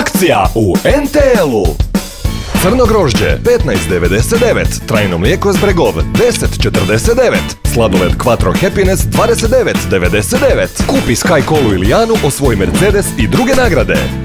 Akcija u NTL-u. Crno 15.99, trajno mlijeko Zbregov 10.49, sladoled Quattro Happiness 29.99. Kupi Sky Colu ili Janu, osvoj Mercedes i druge nagrade.